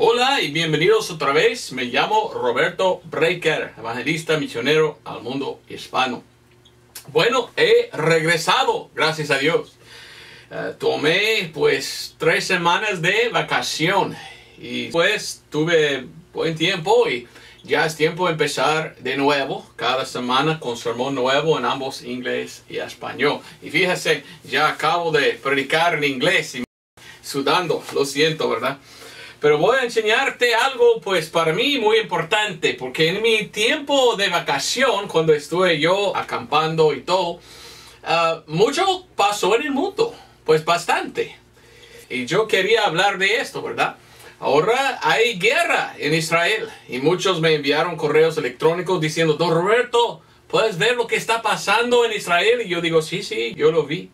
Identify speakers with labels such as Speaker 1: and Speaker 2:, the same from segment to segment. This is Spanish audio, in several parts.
Speaker 1: Hola y bienvenidos otra vez. Me llamo Roberto Breaker, evangelista misionero al mundo hispano. Bueno, he regresado, gracias a Dios. Eh, tomé pues tres semanas de vacación y pues tuve buen tiempo y ya es tiempo de empezar de nuevo, cada semana con sermón nuevo en ambos inglés y español. Y fíjese, ya acabo de predicar en inglés y sudando, lo siento, ¿verdad? Pero voy a enseñarte algo, pues para mí muy importante, porque en mi tiempo de vacación, cuando estuve yo acampando y todo, ah, mucho pasó en el mundo, pues bastante. Y yo quería hablar de esto, ¿verdad? Ahora hay guerra en Israel y muchos me enviaron correos electrónicos diciendo, don Roberto, ¿puedes ver lo que está pasando en Israel? Y yo digo, sí, sí, yo lo vi.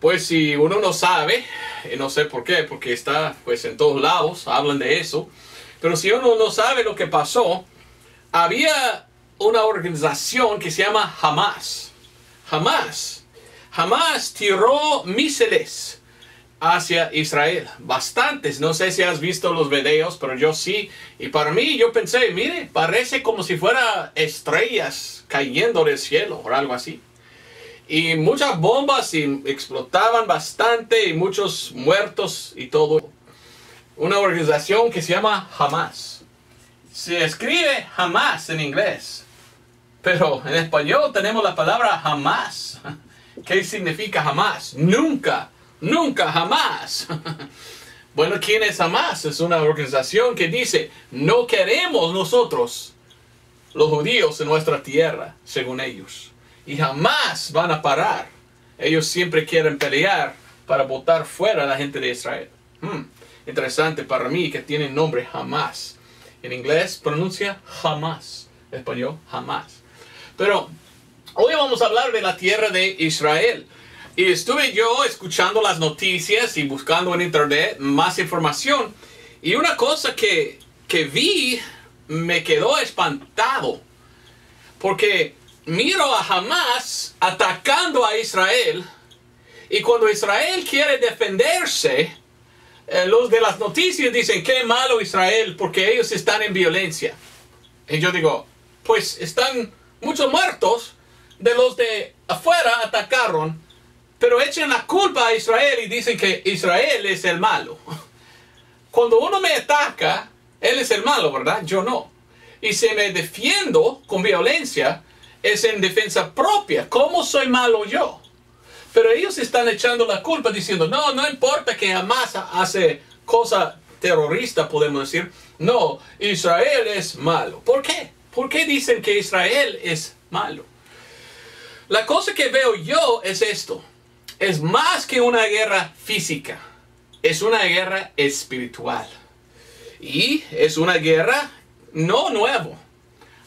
Speaker 1: Pues si uno no sabe, y no sé por qué, porque está pues en todos lados, hablan de eso, pero si uno no sabe lo que pasó, había una organización que se llama Hamas. Hamas. Hamas tiró misiles hacia Israel. Bastantes. No sé si has visto los videos, pero yo sí. Y para mí yo pensé, mire, parece como si fuera estrellas cayendo del cielo o algo así y muchas bombas y explotaban bastante y muchos muertos y todo. Una organización que se llama Hamas. Se escribe Hamas en inglés, pero en español tenemos la palabra jamás. ¿Qué significa jamás? Nunca, nunca, jamás. Bueno, ¿quién es Hamas? Es una organización que dice, no queremos nosotros, los judíos, en nuestra tierra, según ellos y jamás van a parar. Ellos siempre quieren pelear para votar fuera a la gente de Israel. Hmm, interesante para mí que tiene nombre jamás. En inglés pronuncia jamás. En español jamás. Pero hoy vamos a hablar de la tierra de Israel. Y estuve yo escuchando las noticias y buscando en internet más información. Y una cosa que, que vi me quedó espantado. Porque miro a Hamas atacando a Israel y cuando Israel quiere defenderse, eh, los de las noticias dicen qué malo Israel porque ellos están en violencia. Y yo digo, pues están muchos muertos de los de afuera atacaron, pero echan la culpa a Israel y dicen que Israel es el malo. Cuando uno me ataca, él es el malo, ¿verdad? Yo no. Y si me defiendo con violencia, es en defensa propia. ¿Cómo soy malo yo? Pero ellos están echando la culpa diciendo, no, no importa que Hamas hace cosa terrorista, podemos decir. No, Israel es malo. ¿Por qué? ¿Por qué dicen que Israel es malo? La cosa que veo yo es esto. Es más que una guerra física. Es una guerra espiritual. Y es una guerra no nuevo.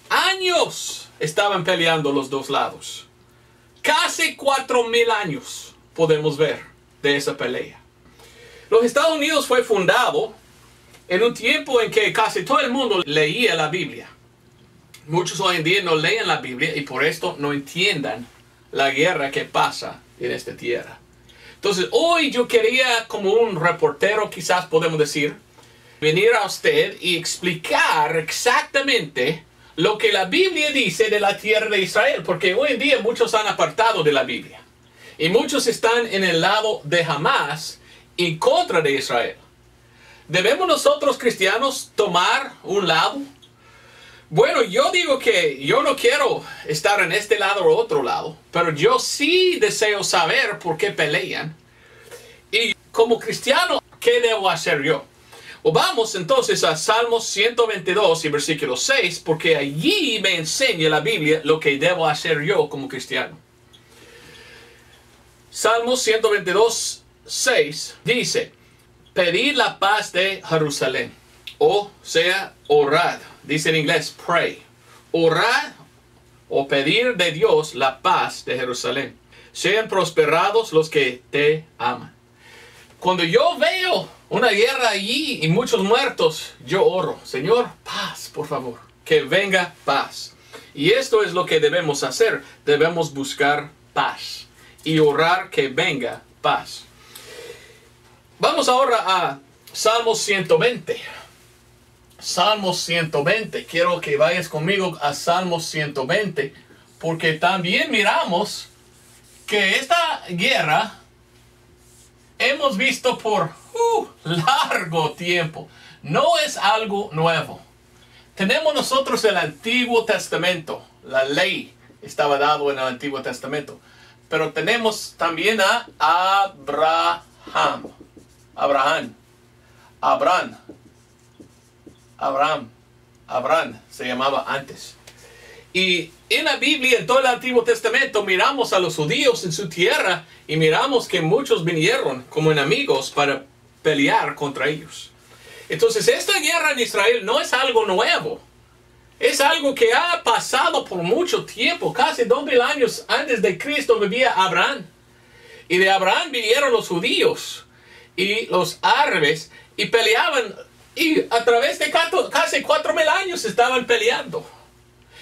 Speaker 1: Años estaban peleando los dos lados. Casi cuatro mil años podemos ver de esa pelea. Los Estados Unidos fue fundado en un tiempo en que casi todo el mundo leía la Biblia. Muchos hoy en día no leen la Biblia y por esto no entiendan la guerra que pasa en esta tierra. Entonces hoy yo quería como un reportero quizás podemos decir, venir a usted y explicar exactamente lo que la Biblia dice de la tierra de Israel, porque hoy en día muchos han apartado de la Biblia y muchos están en el lado de Hamas y contra de Israel. ¿Debemos nosotros cristianos tomar un lado? Bueno, yo digo que yo no quiero estar en este lado o otro lado, pero yo sí deseo saber por qué pelean. Y como cristiano, ¿qué debo hacer yo? O vamos entonces a Salmos 122 y versículo 6, porque allí me enseña la Biblia lo que debo hacer yo como cristiano. Salmos 122, 6 dice, pedid la paz de Jerusalén, o sea, orad, dice en inglés, pray, orad o pedir de Dios la paz de Jerusalén. Sean prosperados los que te aman. Cuando yo veo una guerra allí y muchos muertos, yo oro, Señor, paz, por favor, que venga paz. Y esto es lo que debemos hacer, debemos buscar paz y orar que venga paz. Vamos ahora a Salmo 120. Salmos 120. Quiero que vayas conmigo a Salmos 120, porque también miramos que esta guerra hemos visto por uh, largo tiempo. No es algo nuevo. Tenemos nosotros el Antiguo Testamento, la ley estaba dado en el Antiguo Testamento, pero tenemos también a Abraham, Abraham, Abraham, Abraham, Abraham se llamaba antes. Y en la Biblia, en todo el Antiguo Testamento, miramos a los judíos en su tierra y miramos que muchos vinieron como enemigos para pelear contra ellos. Entonces, esta guerra en Israel no es algo nuevo. Es algo que ha pasado por mucho tiempo, casi dos mil años antes de Cristo vivía Abraham. Y de Abraham vinieron los judíos y los árabes y peleaban. Y a través de casi cuatro mil años estaban peleando.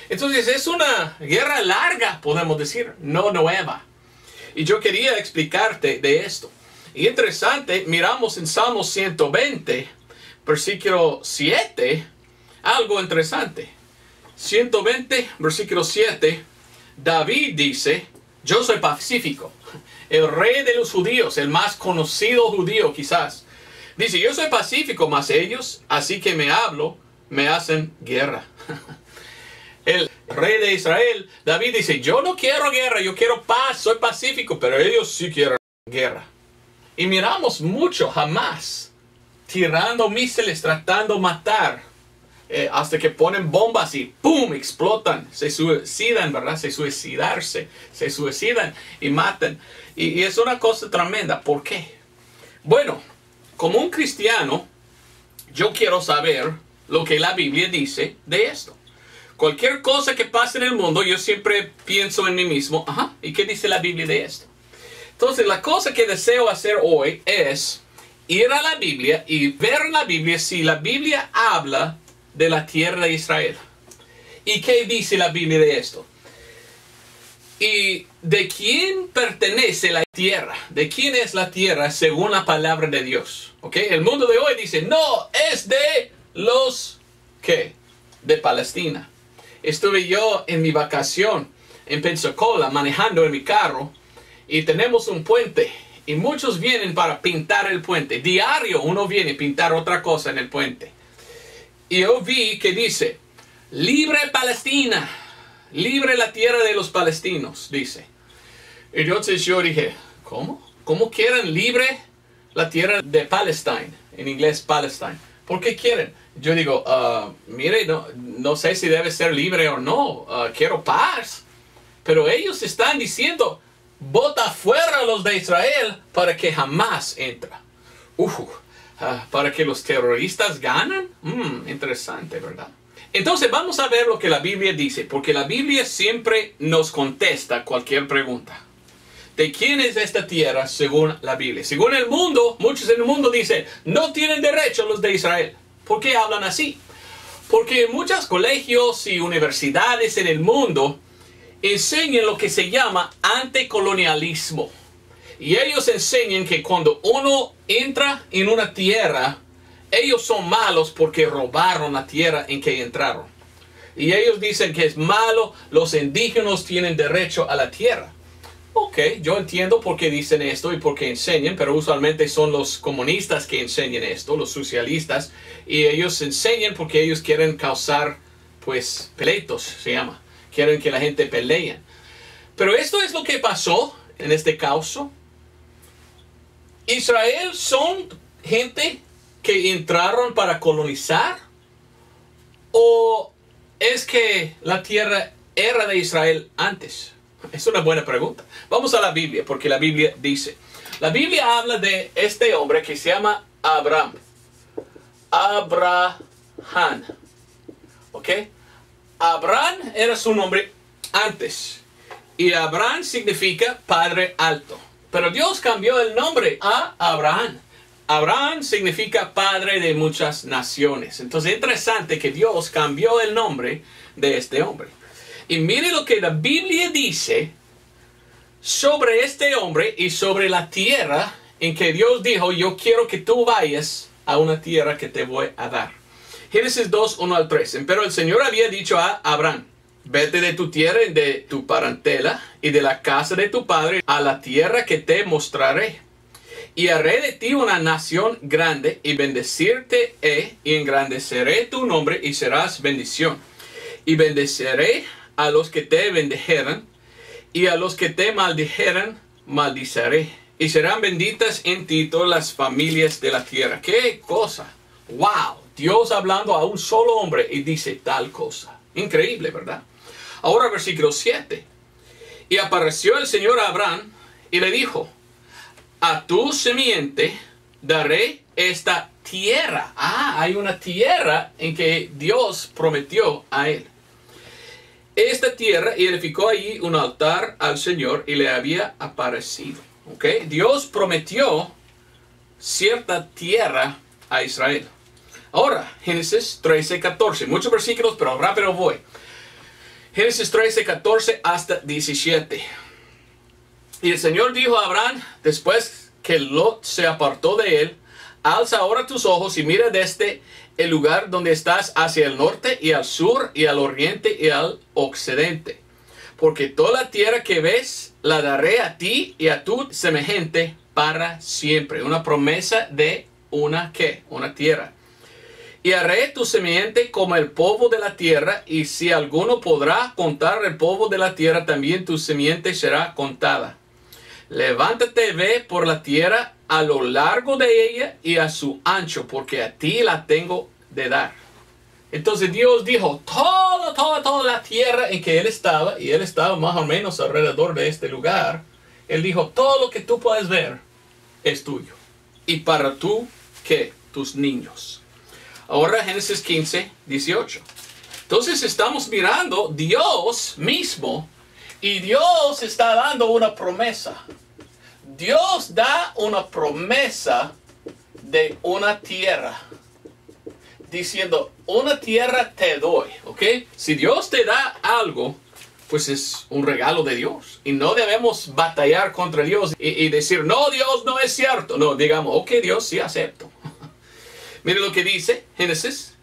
Speaker 1: Entonces es una guerra larga, podemos decir, no nueva. Y yo quería explicarte de esto. Y interesante, miramos en Salmo 120, versículo 7, algo interesante. 120, versículo 7, David dice, yo soy pacífico, el rey de los judíos, el más conocido judío quizás. Dice, yo soy pacífico, mas ellos, así que me hablo, me hacen guerra. el rey de Israel, David dice, yo no quiero guerra, yo quiero paz, soy pacífico, pero ellos sí quieren guerra. Y miramos mucho, jamás, tirando misiles, tratando de matar, eh, hasta que ponen bombas y ¡pum! explotan, se suicidan, ¿verdad? Se suicidarse, se suicidan y matan. Y, y es una cosa tremenda. ¿Por qué? Bueno, como un cristiano, yo quiero saber lo que la Biblia dice de esto. Cualquier cosa que pase en el mundo, yo siempre pienso en mí mismo, ajá, ¿y qué dice la Biblia de esto? Entonces, la cosa que deseo hacer hoy es ir a la Biblia y ver en la Biblia si la Biblia habla de la tierra de Israel. ¿Y qué dice la Biblia de esto? ¿Y de quién pertenece la tierra? ¿De quién es la tierra según la palabra de Dios? ¿Ok? El mundo de hoy dice, no, es de los, ¿qué? De Palestina. Estuve yo en mi vacación en Pensacola manejando en mi carro y tenemos un puente y muchos vienen para pintar el puente. Diario uno viene a pintar otra cosa en el puente. Y yo vi que dice, libre Palestina, libre la tierra de los palestinos, dice. Y entonces yo dije, ¿cómo? ¿Cómo quieren libre la tierra de Palestine? En inglés, Palestine. ¿Por qué quieren? Yo digo, uh, mire, no, no, sé si debe ser libre o no, uh, quiero paz. Pero ellos están diciendo, bota fuera a los de Israel para que jamás entra. Uh, Ah, para que los terroristas ganan. Mm, interesante, ¿verdad? Entonces vamos a ver lo que la Biblia dice, porque la Biblia siempre nos contesta cualquier pregunta. ¿De quién es esta tierra según la Biblia? Según el mundo, muchos en el mundo dicen, no tienen derecho los de Israel. ¿Por qué hablan así? Porque muchos colegios y universidades en el mundo enseñan lo que se llama anticolonialismo. Y ellos enseñan que cuando uno entra en una tierra, ellos son malos porque robaron la tierra en que entraron. Y ellos dicen que es malo, los indígenas tienen derecho a la tierra. Ok, yo entiendo por qué dicen esto y por qué enseñan, pero usualmente son los comunistas que enseñan esto, los socialistas, y ellos enseñan porque ellos quieren causar, pues, pleitos, se llama. Quieren que la gente pelee. Pero esto es lo que pasó en este caos. Israel son gente que entraron para colonizar o es que la tierra era de Israel antes? Es una buena pregunta. Vamos a la Biblia porque la Biblia dice, la Biblia habla de este hombre que se llama Abraham. Abraham. ¿Ok? Abraham era su nombre antes. Y Abraham significa Padre Alto. Pero Dios cambió el nombre a Abraham. Abraham significa padre de muchas naciones. Entonces es interesante que Dios cambió el nombre de este hombre. Y mire lo que la Biblia dice sobre este hombre y sobre la tierra en que Dios dijo, yo quiero que tú vayas a una tierra que te voy a dar. Génesis 2, 1 al 3. Pero el Señor había dicho a Abraham, vete de tu tierra y de tu parentela y de la casa de tu padre a la tierra que te mostraré. Y haré de ti una nación grande y bendecirte he, y engrandeceré tu nombre y serás bendición. Y bendeceré a los que te bendijeran y a los que te maldijeran maldiceré. Y serán benditas en ti todas las familias de la tierra. ¡Qué cosa! ¡Wow! Dios hablando a un solo hombre y dice tal cosa. Increíble, ¿verdad? Ahora versículo 7. Y apareció el Señor a Abraham y le dijo, a tu semiente daré esta tierra. Ah, hay una tierra en que Dios prometió a él. Esta tierra y edificó allí un altar al Señor y le había aparecido. ¿Ok? Dios prometió cierta tierra a Israel. Ahora, Génesis 13, 14. Muchos versículos, pero rápido voy. Génesis 13, 14 hasta 17. Y el Señor dijo a Abraham, después que Lot se apartó de él, alza ahora tus ojos y mira desde el lugar donde estás hacia el norte y al sur y al oriente y al occidente. Porque toda la tierra que ves la daré a ti y a tu semejante para siempre. Una promesa de una qué? Una tierra. Y haré tu semiente como el polvo de la tierra, y si alguno podrá contar el polvo de la tierra, también tu semiente será contada. Levántate, ve por la tierra a lo largo de ella y a su ancho, porque a ti la tengo de dar. Entonces Dios dijo, toda, toda, toda la tierra en que él estaba, y él estaba más o menos alrededor de este lugar, él dijo, todo lo que tú puedes ver es tuyo. Y para tú, ¿qué? Tus niños. Ahora Génesis 15, 18. Entonces estamos mirando Dios mismo y Dios está dando una promesa. Dios da una promesa de una tierra. Diciendo, una tierra te doy, ¿ok? Si Dios te da algo, pues es un regalo de Dios. Y no debemos batallar contra Dios y, y decir, no, Dios no es cierto. No, digamos, ok, Dios sí acepto. Mire lo que dice Génesis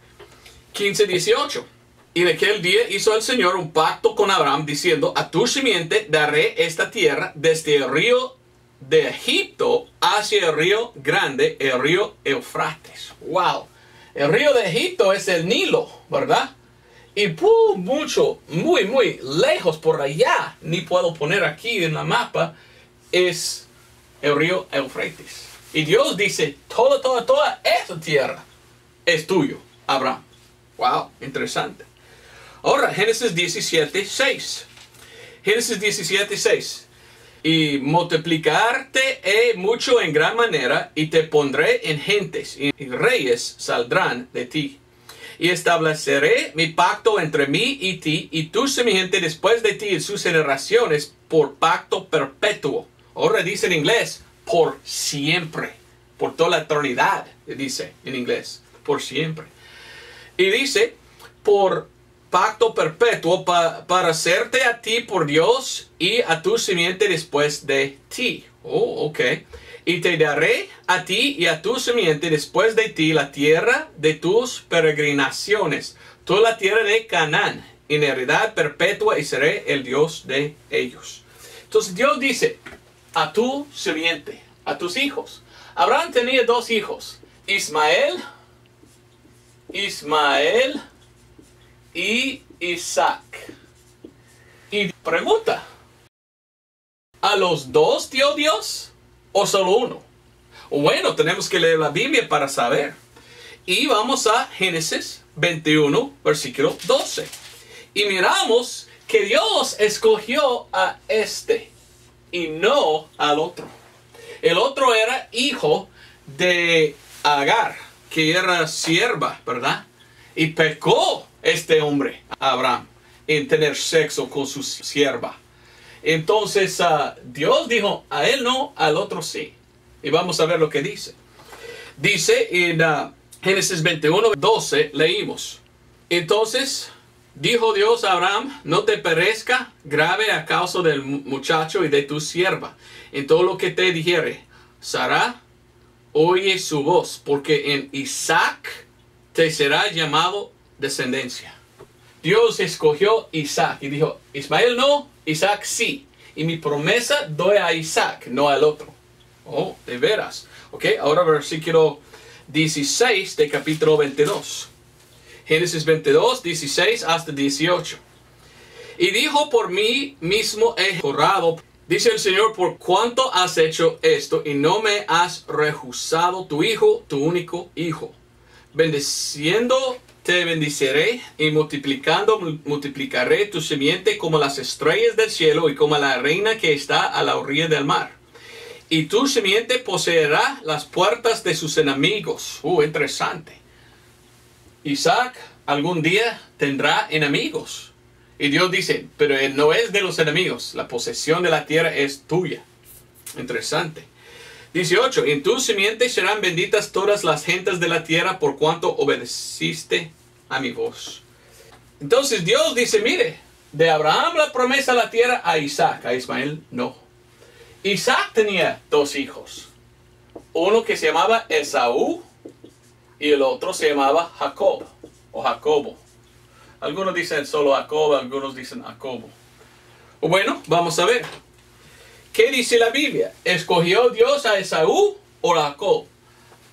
Speaker 1: 15, 18. Y en aquel día hizo el Señor un pacto con Abraham diciendo, a tu simiente daré esta tierra desde el río de Egipto hacia el río grande, el río Eufrates. ¡Wow! El río de Egipto es el Nilo, ¿verdad? Y puh, mucho, muy, muy lejos por allá, ni puedo poner aquí en la mapa, es el río Eufrates. Y Dios dice, toda, toda, toda esa tierra es tuyo, Abraham. Wow, interesante. Ahora, Génesis 17, 6. Génesis 17, 6. Y multiplicarte he mucho en gran manera, y te pondré en gentes, y reyes saldrán de ti. Y estableceré mi pacto entre mí y ti, y tu semejante después de ti y sus generaciones, por pacto perpetuo. Ahora dice en inglés, por siempre, por toda la eternidad, dice en inglés, por siempre. Y dice, por pacto perpetuo para hacerte a ti por Dios y a tu simiente después de ti. Oh, ok. Y te daré a ti y a tu simiente después de ti la tierra de tus peregrinaciones, toda la tierra de Canaán, en heredad perpetua y seré el Dios de ellos. Entonces Dios dice, a tu simiente, a tus hijos. Abraham tenía dos hijos, Ismael, Ismael y Isaac. Y pregunta, ¿a los dos dio Dios o solo uno? Bueno, tenemos que leer la Biblia para saber. Y vamos a Génesis 21, versículo 12. Y miramos que Dios escogió a este y no al otro. El otro era hijo de Agar, que era sierva, ¿verdad? Y pecó este hombre, Abraham, en tener sexo con su sierva. Entonces ah, Dios dijo, a él no, al otro sí. Y vamos a ver lo que dice. Dice en ah, Génesis 21, 12, leímos. Entonces Dijo Dios a Abraham, no te perezca grave a causa del muchacho y de tu sierva. En todo lo que te dijere, Sara, oye su voz, porque en Isaac te será llamado descendencia. Dios escogió Isaac y dijo, Ismael no, Isaac sí. Y mi promesa doy a Isaac, no al otro. Oh, de veras. Ok, ahora versículo 16 de capítulo 22. Génesis 22, 16 hasta 18. Y dijo, por mí mismo he jurado, dice el Señor, por cuanto has hecho esto y no me has rehusado tu hijo, tu único hijo. Bendiciendo te bendiciré y multiplicando multiplicaré tu simiente como las estrellas del cielo y como la reina que está a la orilla del mar. Y tu simiente poseerá las puertas de sus enemigos. Uh, interesante. Isaac algún día tendrá enemigos. Y Dios dice, pero él no es de los enemigos, la posesión de la tierra es tuya. Interesante. 18. En tu simiente serán benditas todas las gentes de la tierra por cuanto obedeciste a mi voz. Entonces Dios dice, mire, de Abraham la promesa a la tierra, a Isaac, a Ismael no. Isaac tenía dos hijos. Uno que se llamaba Esaú y el otro se llamaba Jacob o Jacobo. Algunos dicen solo Jacob, algunos dicen Jacobo. Bueno, vamos a ver. ¿Qué dice la Biblia? ¿Escogió Dios a Esaú o a Jacob?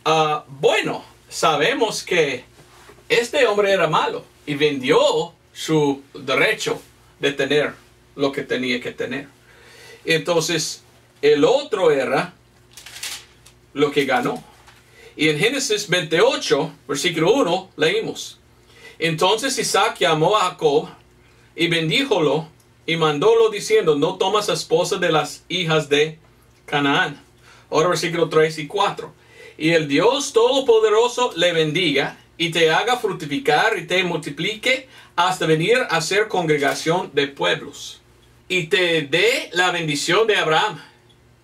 Speaker 1: Ah, bueno, sabemos que este hombre era malo y vendió su derecho de tener lo que tenía que tener. Entonces, el otro era lo que ganó. Y en Génesis 28, versículo 1, leímos. Entonces Isaac llamó a Jacob y bendíjolo y mandólo diciendo, no tomas esposa de las hijas de Canaán. Ahora versículo 3 y 4. Y el Dios Todopoderoso le bendiga y te haga fructificar y te multiplique hasta venir a ser congregación de pueblos. Y te dé la bendición de Abraham.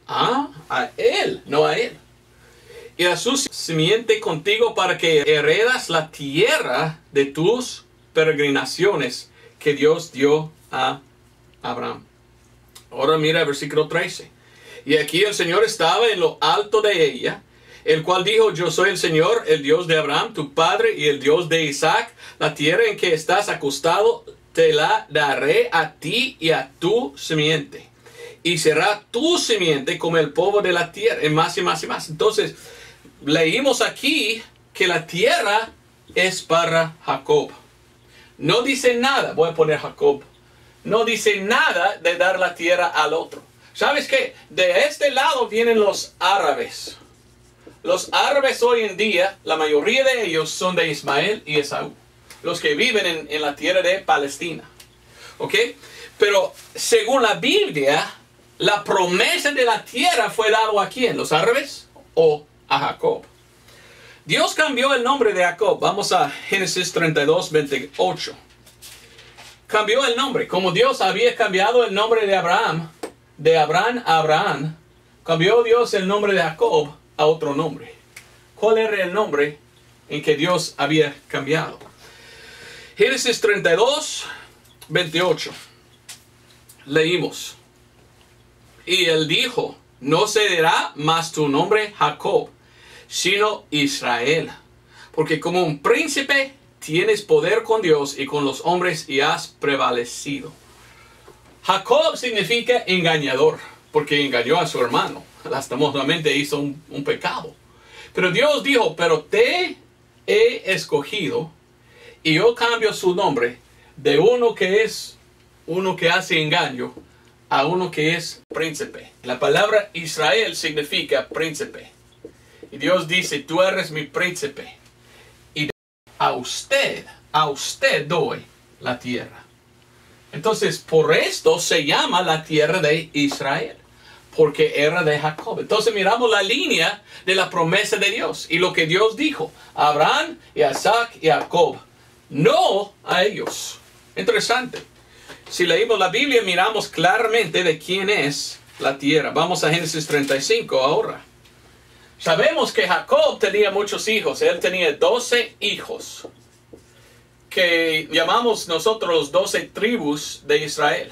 Speaker 1: Ah, a él, no a él. Y a su simiente contigo para que heredas la tierra de tus peregrinaciones que Dios dio a Abraham. Ahora mira el versículo 13. Y aquí el Señor estaba en lo alto de ella, el cual dijo, yo soy el Señor, el Dios de Abraham, tu padre, y el Dios de Isaac. La tierra en que estás acostado, te la daré a ti y a tu simiente. Y será tu simiente como el polvo de la tierra, y más y más y más. Entonces, leímos aquí que la tierra es para Jacob. No dice nada, voy a poner Jacob no dice nada de dar la tierra al otro. ¿Sabes qué? De este lado vienen los árabes. Los árabes hoy en día, la mayoría de ellos son de Ismael y Esaú. Los que viven en, la tierra de Palestina. ¿Ok? Pero según la Biblia, la promesa de la tierra fue dado a quién? ¿Los árabes o a Jacob? Dios cambió el nombre de Jacob. Vamos a Génesis 32, 28 cambió el nombre. Como Dios había cambiado el nombre de Abraham, de Abraham a Abraham, cambió Dios el nombre de Jacob a otro nombre. ¿Cuál era el nombre en que Dios había cambiado? Génesis 32, 28. Leímos. Y él dijo, no será más tu nombre Jacob, sino Israel, porque como un príncipe tienes poder con Dios y con los hombres y has prevalecido. Jacob significa engañador, porque engañó a su hermano. Lastimosamente hizo un, pecado. Pero Dios dijo, pero te he escogido y yo cambio su nombre de uno que es uno que hace engaño a uno que es príncipe. La palabra Israel significa príncipe. Y Dios dice, tú eres mi príncipe a usted, a usted doy la tierra. Entonces, por esto se llama la tierra de Israel, porque era de Jacob. Entonces miramos la línea de la promesa de Dios y lo que Dios dijo a Abraham, y a Isaac y a Jacob, no a ellos. Interesante. Si leímos la Biblia, miramos claramente de quién es la tierra. Vamos a Génesis 35 ahora. Sabemos que Jacob tenía muchos hijos. Él tenía doce hijos que llamamos nosotros los doce tribus de Israel.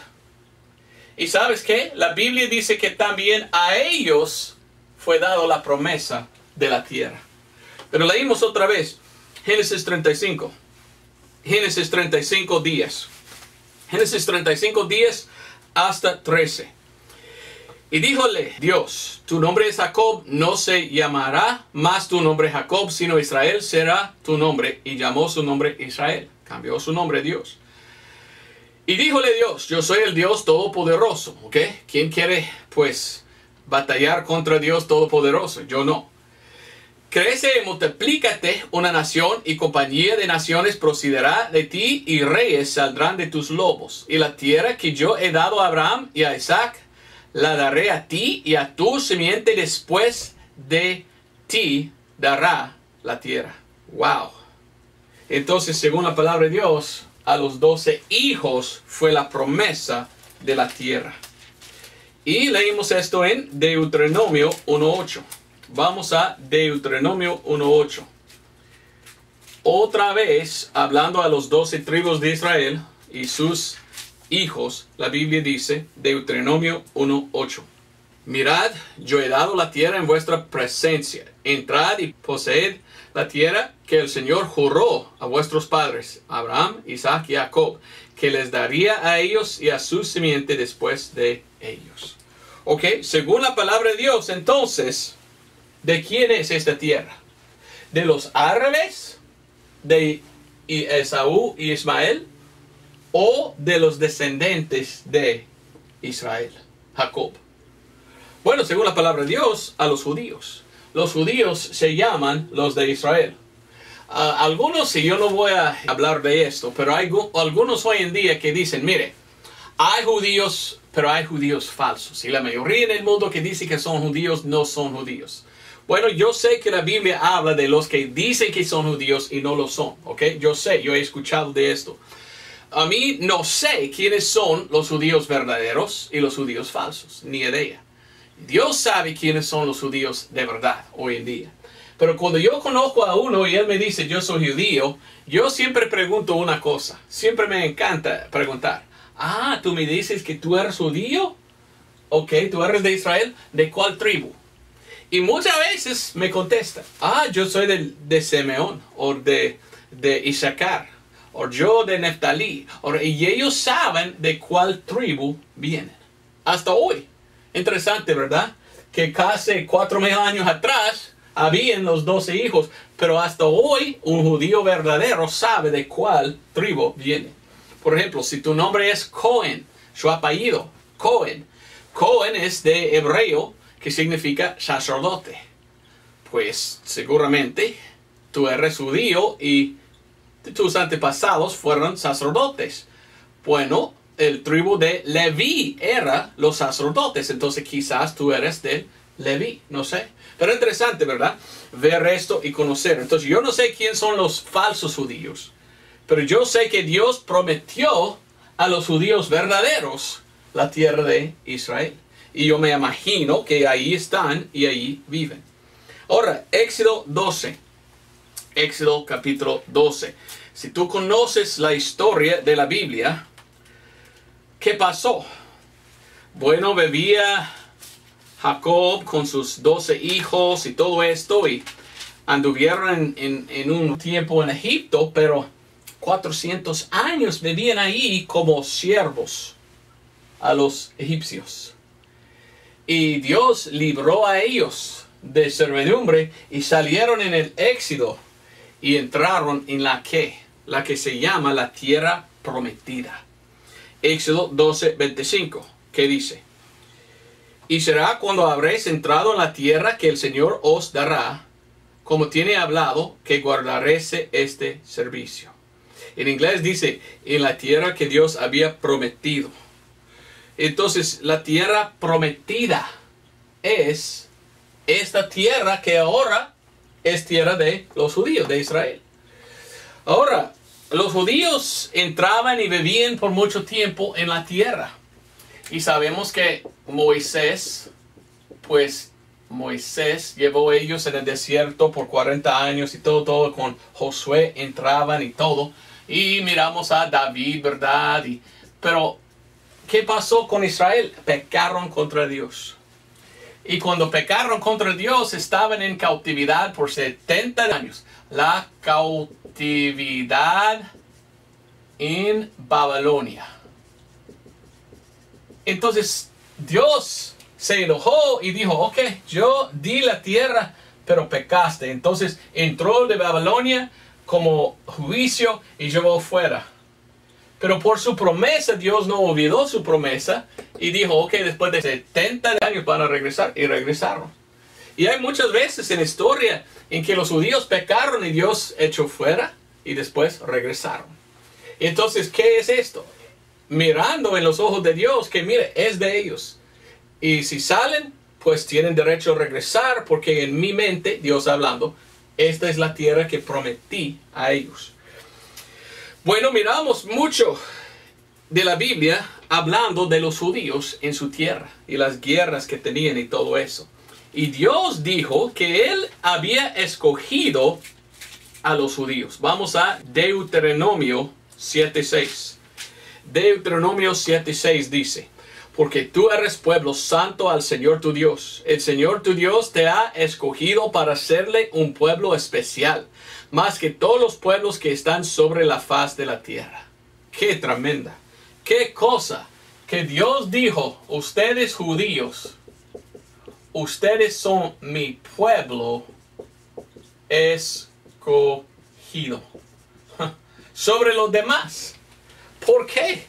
Speaker 1: Y sabes qué? La Biblia dice que también a ellos fue dado la promesa de la tierra. Pero leímos otra vez. Génesis 35. Génesis 35 días. Génesis 35 días hasta 13. Y díjole Dios, tu nombre es Jacob, no se llamará más tu nombre Jacob, sino Israel será tu nombre. Y llamó su nombre Israel. Cambió su nombre Dios. Y díjole Dios, yo soy el Dios Todopoderoso, ¿ok? ¿Quién quiere, pues, batallar contra Dios Todopoderoso? Yo no. Crece y multiplícate una nación y compañía de naciones procederá de ti y reyes saldrán de tus lobos. Y la tierra que yo he dado a Abraham y a Isaac la daré a ti y a tu simiente después de ti dará la tierra. Wow. Entonces, según la palabra de Dios, a los doce hijos fue la promesa de la tierra. Y leímos esto en Deuteronomio 1.8. Vamos a Deuteronomio 1.8. Otra vez, hablando a los doce tribus de Israel y sus hijos, la Biblia dice, Deuteronomio 1.8. Mirad, yo he dado la tierra en vuestra presencia. Entrad y poseed la tierra que el Señor juró a vuestros padres, Abraham, Isaac y Jacob, que les daría a ellos y a su simiente después de ellos. Ok, según la palabra de Dios, entonces, ¿de quién es esta tierra? ¿De los árabes? ¿De Esaú y Ismael? O de los descendientes de Israel, Jacob. Bueno, según la palabra de Dios, a los judíos. Los judíos se llaman los de Israel. algunos, y yo no voy a hablar de esto, pero hay algunos hoy en día que dicen, mire, hay judíos, pero hay judíos falsos. Y la mayoría en el mundo que dice que son judíos no son judíos. Bueno, yo sé que la Biblia habla de los que dicen que son judíos y no lo son, ¿ok? Yo sé, yo he escuchado de esto. A mí no sé quiénes son los judíos verdaderos y los judíos falsos, ni idea. Dios sabe quiénes son los judíos de verdad hoy en día. Pero cuando yo conozco a uno y él me dice yo soy judío, yo siempre pregunto una cosa. Siempre me encanta preguntar. Ah, tú me dices que tú eres judío. Ok, tú eres de Israel. ¿De cuál tribu? Y muchas veces me contesta. Ah, yo soy de, de Simeón o de, de Isaacar o yo de Neftalí, y ellos saben de cuál tribu vienen. Hasta hoy. Interesante, ¿verdad? Que casi cuatro mil años atrás habían los doce hijos, pero hasta hoy un judío verdadero sabe de cuál tribu viene. Por ejemplo, si tu nombre es Cohen, su apellido, Cohen, Cohen es de hebreo que significa sacerdote. Pues seguramente tú eres judío y tus antepasados fueron sacerdotes. Bueno, el tribu de Leví era los sacerdotes, entonces quizás tú eres de Leví, no sé. Pero interesante, ¿verdad? Ver esto y conocer. Entonces yo no sé quién son los falsos judíos, pero yo sé que Dios prometió a los judíos verdaderos la tierra de Israel. Y yo me imagino que ahí están y ahí viven. Ahora, Éxodo 12. Éxodo capítulo 12. Si tú conoces la historia de la Biblia, ¿qué pasó? Bueno, bebía Jacob con sus doce hijos y todo esto y anduvieron en, un tiempo en Egipto, pero 400 años vivían ahí como siervos a los egipcios. Y Dios libró a ellos de servidumbre y salieron en el éxodo y entraron en la que la que se llama la tierra prometida. Éxodo 12, 25, que dice, y será cuando habréis entrado en la tierra que el Señor os dará, como tiene hablado, que guardaréis este servicio. En inglés dice, en la tierra que Dios había prometido. Entonces, la tierra prometida es esta tierra que ahora es tierra de los judíos, de Israel. Ahora, los judíos entraban y vivían por mucho tiempo en la tierra. Y sabemos que Moisés, pues Moisés llevó ellos en el desierto por 40 años y todo, todo con Josué entraban y todo. Y miramos a David, ¿verdad? Y, pero, ¿qué pasó con Israel? Pecaron contra Dios. Y cuando pecaron contra Dios, estaban en cautividad por 70 años. La cautividad captividad en Babilonia. Entonces Dios se enojó y dijo, ok, yo di la tierra, pero pecaste. Entonces entró de Babilonia como juicio y llevó fuera. Pero por su promesa, Dios no olvidó su promesa y dijo, ok, después de 70 años van a regresar y regresaron. Y hay muchas veces en la historia en que los judíos pecaron y Dios echó fuera y después regresaron. Entonces, ¿qué es esto? Mirando en los ojos de Dios que mire, es de ellos. Y si salen, pues tienen derecho a regresar porque en mi mente, Dios hablando, esta es la tierra que prometí a ellos. Bueno, miramos mucho de la Biblia hablando de los judíos en su tierra y las guerras que tenían y todo eso. Y Dios dijo que Él había escogido a los judíos. Vamos a Deuteronomio 7.6. Deuteronomio 7.6 dice, porque tú eres pueblo santo al Señor tu Dios. El Señor tu Dios te ha escogido para serle un pueblo especial, más que todos los pueblos que están sobre la faz de la tierra. Qué tremenda, qué cosa que Dios dijo, ustedes judíos, ustedes son mi pueblo escogido. Sobre los demás. ¿Por qué?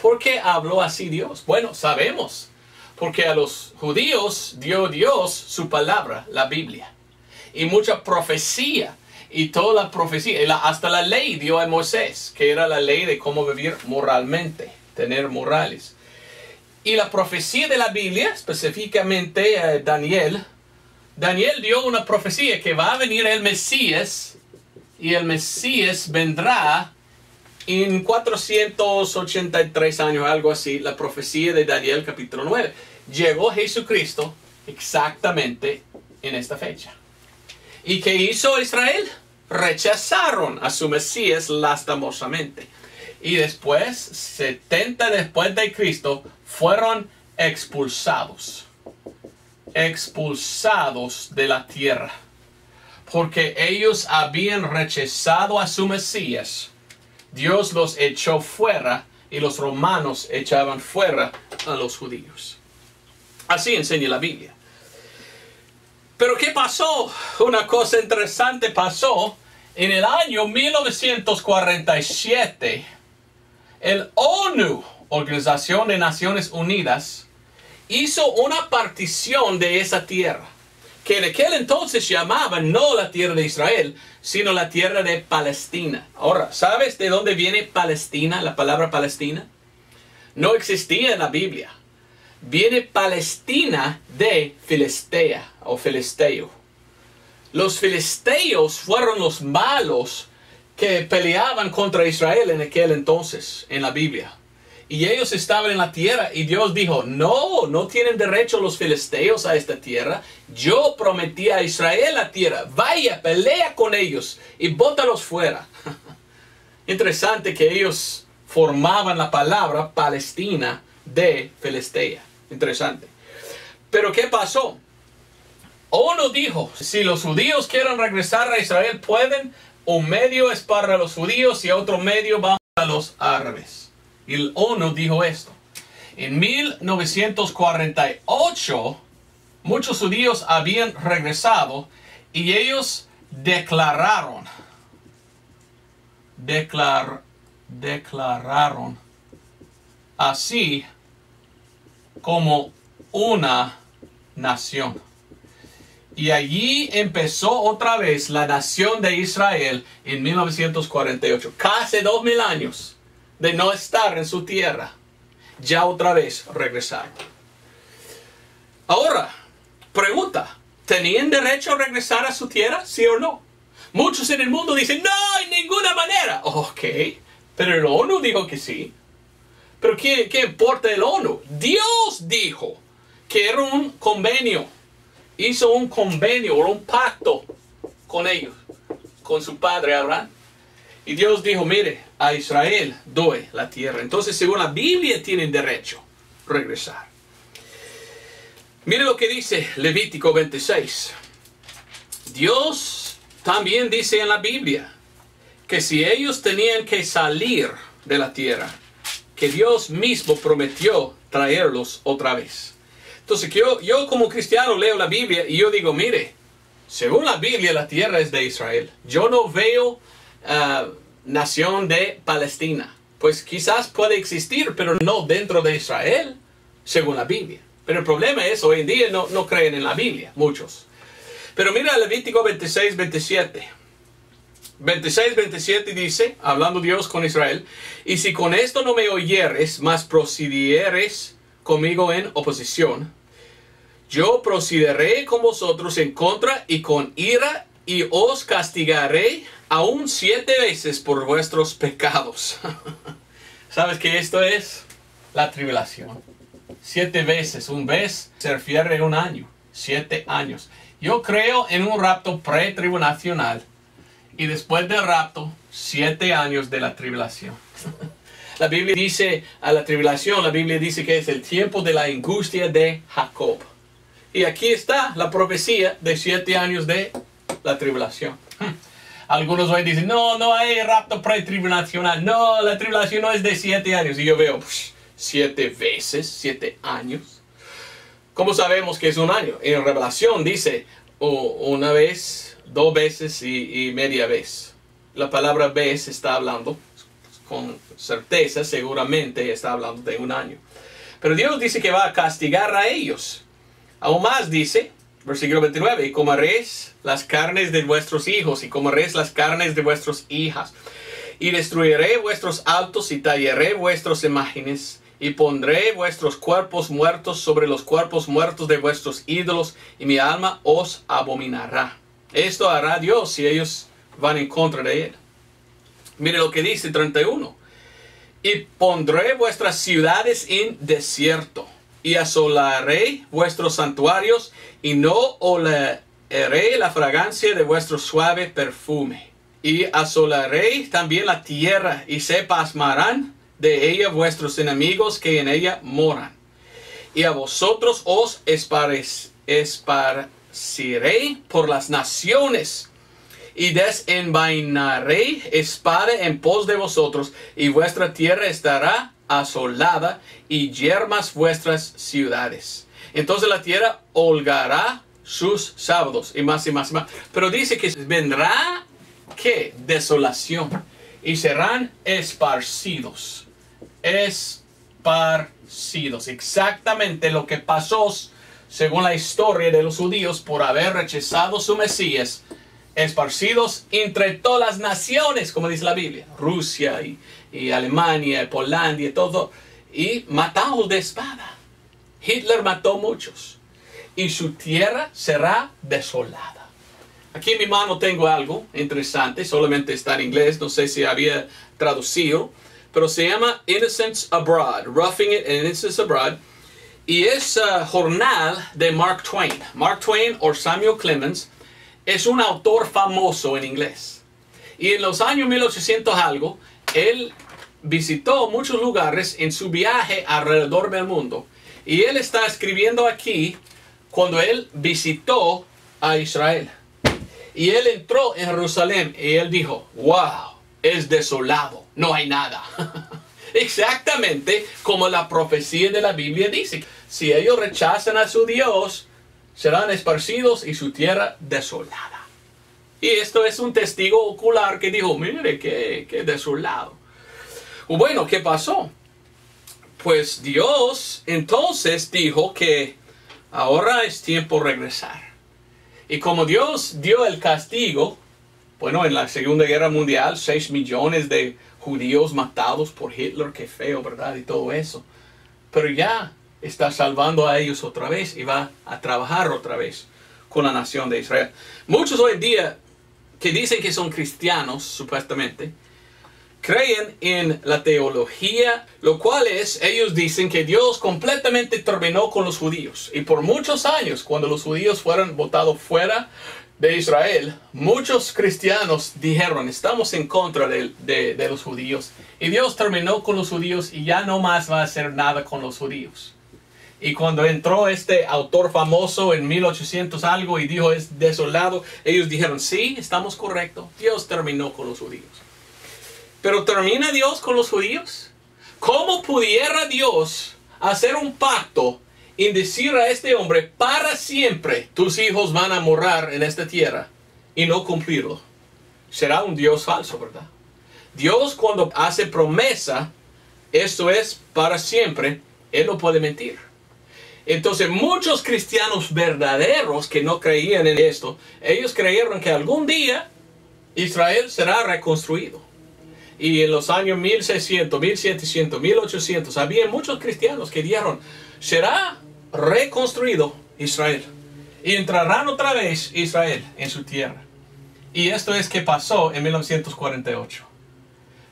Speaker 1: ¿Por qué habló así Dios? Bueno, sabemos. Porque a los judíos dio Dios su palabra, la Biblia. Y mucha profecía. Y toda la profecía, hasta la ley dio a Moisés, que era la ley de cómo vivir moralmente, tener morales. Y la profecía de la Biblia, específicamente eh, Daniel, Daniel dio una profecía que va a venir el Mesías y el Mesías vendrá en 483 años, algo así, la profecía de Daniel capítulo 9. Llegó Jesucristo exactamente en esta fecha. ¿Y qué hizo Israel? Rechazaron a su Mesías lastimosamente. Y después, 70 después de Cristo, fueron expulsados. Expulsados de la tierra. Porque ellos habían rechazado a su Mesías Dios los echó fuera y los romanos echaban fuera a los judíos. Así enseña la Biblia. Pero ¿qué pasó? Una cosa interesante pasó. En el año 1947, el ONU, Organización de Naciones Unidas, hizo una partición de esa tierra que en aquel entonces llamaban no la tierra de Israel, sino la tierra de Palestina. Ahora, ¿sabes de dónde viene Palestina, la palabra Palestina? No existía en la Biblia. Viene Palestina de Filistea o Filisteo. Los filisteos fueron los malos que peleaban contra Israel en aquel entonces en la Biblia y ellos estaban en la tierra y Dios dijo, no, no tienen derecho los filisteos a esta tierra. Yo prometí a Israel la tierra, vaya, pelea con ellos y bótalos fuera. Interesante que ellos formaban la palabra Palestina de Filistea. Interesante. Pero ¿qué pasó? Uno dijo, si los judíos quieren regresar a Israel, pueden. Un medio es para los judíos y otro medio va a los árabes. Y el ONU dijo esto. En 1948, muchos judíos habían regresado y ellos declararon, declar, declararon así como una nación. Y allí empezó otra vez la nación de Israel en 1948, casi dos mil años de no estar en su tierra, ya otra vez regresaron. Ahora, pregunta, ¿tenían derecho a regresar a su tierra? ¿Sí o no? Muchos en el mundo dicen, no, hay ninguna manera. Ok, pero el ONU dijo que sí. Pero ¿qué, qué importa el ONU? Dios dijo que era un convenio. Hizo un convenio o un pacto con ellos, con su padre Abraham. Y Dios dijo, mire, a Israel doy la tierra. Entonces, según la Biblia, tienen derecho a regresar. Mire lo que dice Levítico 26. Dios también dice en la Biblia que si ellos tenían que salir de la tierra, que Dios mismo prometió traerlos otra vez. Entonces yo, yo como cristiano leo la Biblia y yo digo, mire, según la Biblia la tierra es de Israel. Yo no veo ah, nación de Palestina. Pues quizás puede existir, pero no dentro de Israel, según la Biblia. Pero el problema es, hoy en día no, no creen en la Biblia, muchos. Pero mira Levítico 26, 27. 26, 27 dice, hablando Dios con Israel, y si con esto no me oyeres, mas procedieres conmigo en oposición, yo procederé con vosotros en contra y con ira, y os castigaré aún siete veces por vuestros pecados. ¿Sabes que esto es? La tribulación. Siete veces, un vez se refiere a un año, siete años. Yo creo en un rapto pretribulacional y después del rapto, siete años de la tribulación. La Biblia dice a la tribulación, la Biblia dice que es el tiempo de la angustia de Jacob. Y aquí está la profecía de siete años de la tribulación. Algunos hoy dicen, no, no hay rapto pretribulacional. No, la tribulación no es de siete años. Y yo veo, siete veces, siete años. ¿Cómo sabemos que es un año? En Revelación dice, una vez dos veces y, media vez. La palabra vez está hablando con certeza, seguramente está hablando de un año. Pero Dios dice que va a castigar a ellos. Aún más dice, versículo 29, y comeréis las carnes de vuestros hijos y comeréis las carnes de vuestras hijas. Y destruiré vuestros altos y tallaré vuestras imágenes y pondré vuestros cuerpos muertos sobre los cuerpos muertos de vuestros ídolos y mi alma os abominará. Esto hará Dios si ellos van en contra de él. Mire lo que dice 31. Y pondré vuestras ciudades en desierto y asolaré vuestros santuarios y no oleré la fragancia de vuestro suave perfume. Y asolaré también la tierra y se pasmarán de ella vuestros enemigos que en ella moran. Y a vosotros os espares, iré por las naciones y desenvainaré espada en pos de vosotros y vuestra tierra estará asolada y yermas vuestras ciudades. Entonces la tierra holgará sus sábados y más y más y más. Pero dice que vendrá que desolación y serán esparcidos. Esparcidos. Exactamente lo que pasó según la historia de los judíos, por haber rechazado su Mesías, esparcidos entre todas las naciones, como dice la Biblia, Rusia y, Alemania, y Polandia y todo, y matados de espada. Hitler mató muchos. Y su tierra será desolada. Aquí en mi mano tengo algo interesante, solamente está en inglés, no sé si había traducido, pero se llama Innocence Abroad, Roughing It and Innocence Abroad. Y es uh, jornal de Mark Twain. Mark Twain o Samuel Clemens es un autor famoso en inglés. Y en los años 1800 algo, él visitó muchos lugares en su viaje alrededor del mundo. Y él está escribiendo aquí cuando él visitó a Israel. Y él entró en Jerusalén y él dijo, wow, es desolado, no hay nada. Exactamente como la profecía de la Biblia dice. Si ellos rechazan a su Dios, serán esparcidos y su tierra desolada. Y esto es un testigo ocular que dijo, mire, qué, qué desolado. Bueno, ¿qué pasó? Pues Dios entonces dijo que ahora es tiempo de regresar. Y como Dios dio el castigo, bueno, en la Segunda Guerra Mundial, 6 millones de judíos matados por Hitler, qué feo, ¿verdad? Y todo eso. Pero ya está salvando a ellos otra vez y va a trabajar otra vez con la nación de Israel. Muchos hoy en día que dicen que son cristianos, supuestamente, creen en la teología, lo cual es, ellos dicen que Dios completamente terminó con los judíos. Y por muchos años, cuando los judíos fueron votados fuera de Israel, muchos cristianos dijeron, estamos en contra de, de, los judíos. Y Dios terminó con los judíos y ya no más va a hacer nada con los judíos. Y cuando entró este autor famoso en 1800 algo y dijo es desolado, ellos dijeron, sí, estamos correctos, Dios terminó con los judíos. Pero termina Dios con los judíos. ¿Cómo pudiera Dios hacer un pacto y decir a este hombre, para siempre tus hijos van a morar en esta tierra y no cumplirlo? Será un Dios falso, ¿verdad? Dios cuando hace promesa, esto es para siempre, Él no puede mentir. Entonces muchos cristianos verdaderos que no creían en esto, ellos creyeron que algún día Israel será reconstruido. Y en los años 1600, 1700, 1800, había muchos cristianos que dijeron, será reconstruido Israel. Y entrarán otra vez Israel en su tierra. Y esto es que pasó en 1948.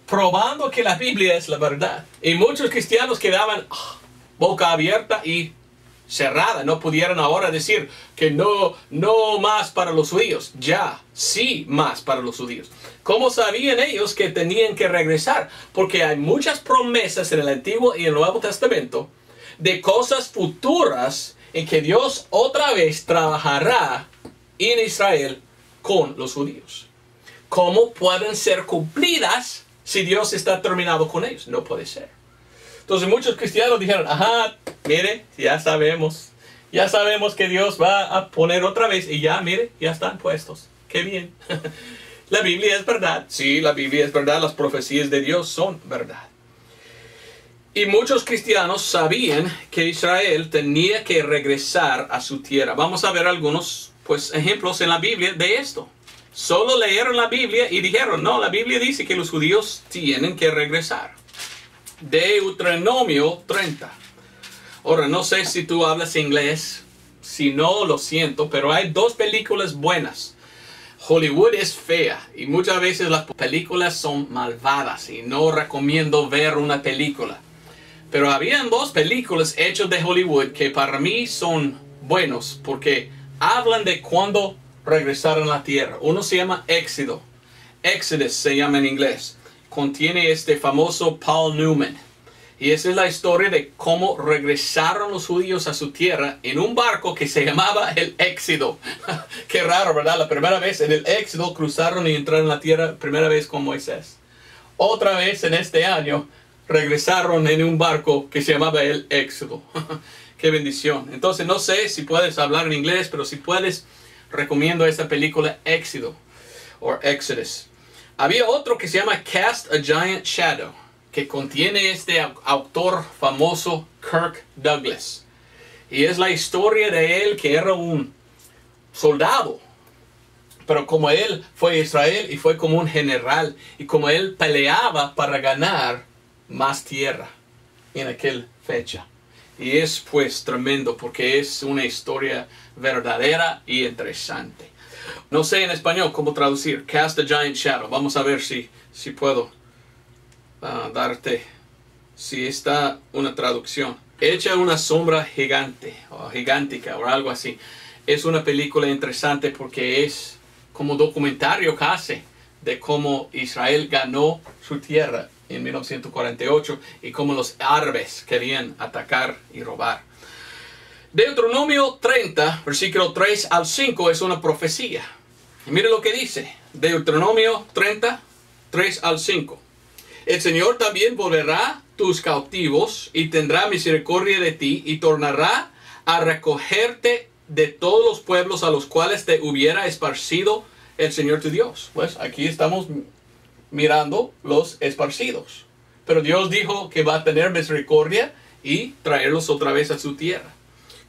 Speaker 1: Probando que la Biblia es la verdad. Y muchos cristianos quedaban ah, boca abierta y cerrada. No pudieran ahora decir que no, no más para los judíos. Ya, sí más para los judíos. ¿Cómo sabían ellos que tenían que regresar? Porque hay muchas promesas en el Antiguo y el Nuevo Testamento de cosas futuras en que Dios otra vez trabajará en Israel con los judíos. ¿Cómo pueden ser cumplidas si Dios está terminado con ellos? No puede ser. Entonces muchos cristianos dijeron, ajá, mire, ya sabemos, ya sabemos que Dios va a poner otra vez y ya, mire, ya están puestos. Qué bien. la Biblia es verdad. Sí, la Biblia es verdad, las profecías de Dios son verdad. Y muchos cristianos sabían que Israel tenía que regresar a su tierra. Vamos a ver algunos pues, ejemplos en la Biblia de esto. Solo leyeron la Biblia y dijeron, no, la Biblia dice que los judíos tienen que regresar. Deuteronomio 30. Ahora, no sé si tú hablas inglés, si no, lo siento, pero hay dos películas buenas. Hollywood es fea y muchas veces las películas son malvadas y no recomiendo ver una película. Pero habían dos películas hechas de Hollywood que para mí son buenos porque hablan de cuando regresaron a la tierra. Uno se llama Éxodo. Exodus se llama en inglés. Contiene este famoso Paul Newman. Y esa es la historia de cómo regresaron los judíos a su tierra en un barco que se llamaba el Éxodo. Qué raro, ¿verdad? La primera vez en el Éxodo cruzaron y entraron en la tierra, primera vez con Moisés. Otra vez en este año regresaron en un barco que se llamaba el Éxodo. Qué bendición. Entonces no sé si puedes hablar en inglés, pero si puedes, recomiendo esta película Éxodo o Exodus. Había otro que se llama Cast a Giant Shadow, que contiene este autor famoso Kirk Douglas. Y es la historia de él que era un soldado. Pero como él fue a Israel y fue como un general y como él peleaba para ganar más tierra en aquella fecha. Y es pues tremendo porque es una historia verdadera y interesante. No sé en español cómo traducir Cast a Giant Shadow. Vamos a ver si, si puedo ah, darte, si está una traducción. Echa una sombra gigante o gigántica o algo así. Es una película interesante porque es como documentario casi de cómo Israel ganó su tierra en 1948 y cómo los árabes querían atacar y robar. Deuteronomio 30, versículo 3 al 5 es una profecía. Mire lo que dice. Deuteronomio 30, 3 al 5. El Señor también volverá tus cautivos y tendrá misericordia de ti y tornará a recogerte de todos los pueblos a los cuales te hubiera esparcido el Señor tu Dios. Pues aquí estamos mirando los esparcidos. Pero Dios dijo que va a tener misericordia y traerlos otra vez a su tierra.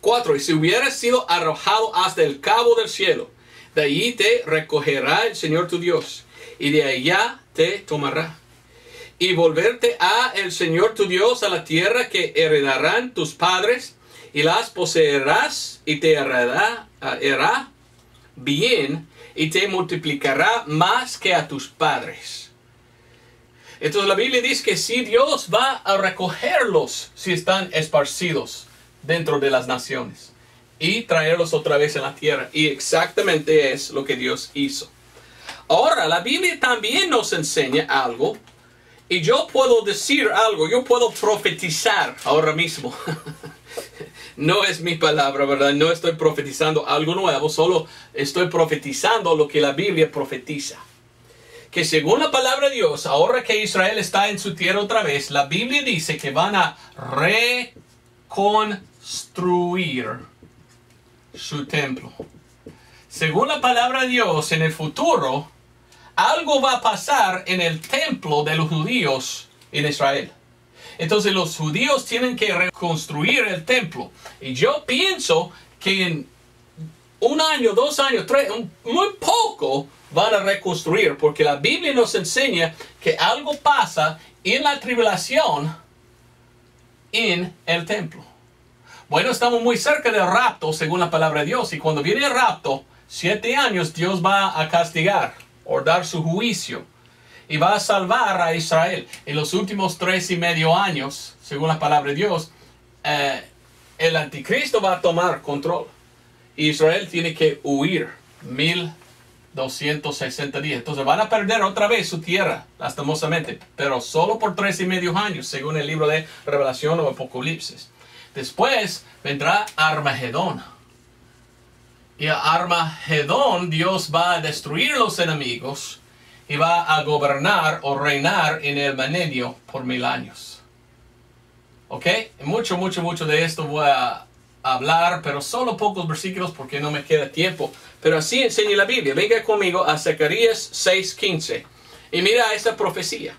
Speaker 1: Cuatro, y si hubieras sido arrojado hasta el cabo del cielo, de allí te recogerá el Señor tu Dios, y de allá te tomará. Y volverte a el Señor tu Dios a la tierra que heredarán tus padres, y las poseerás, y te heredará bien, y te multiplicará más que a tus padres entonces la Biblia dice que si Dios va a recogerlos si están esparcidos dentro de las naciones y traerlos otra vez en la tierra. Y exactamente es lo que Dios hizo. Ahora, la Biblia también nos enseña algo y yo puedo decir algo, yo puedo profetizar ahora mismo. no es mi palabra, ¿verdad? No estoy profetizando algo nuevo, solo estoy profetizando lo que la Biblia profetiza que según la palabra de Dios, ahora que Israel está en su tierra otra vez, la Biblia dice que van a reconstruir su templo. Según la palabra de Dios, en el futuro, algo va a pasar en el templo de los judíos en Israel. Entonces los judíos tienen que reconstruir el templo. Y yo pienso que en un año, dos años, tres, muy poco van a reconstruir, porque la Biblia nos enseña que algo pasa en la tribulación en el templo. Bueno, estamos muy cerca del rapto, según la palabra de Dios, y cuando viene el rapto, siete años Dios va a castigar o dar su juicio y va a salvar a Israel. En los últimos tres y medio años, según la palabra de Dios, eh, el anticristo va a tomar control. Israel tiene que huir 1260 días. Entonces van a perder otra vez su tierra, lastimosamente, pero solo por tres y medio años, según el libro de Revelación o Apocalipsis. Después vendrá Armagedón. Y a Armagedón Dios va a destruir los enemigos y va a gobernar o reinar en el milenio por mil años. ¿Ok? Mucho, mucho, mucho de esto voy a hablar, pero solo pocos versículos porque no me queda tiempo. Pero así enseña la Biblia. Venga conmigo a Zacarías 6:15 y mira esta profecía.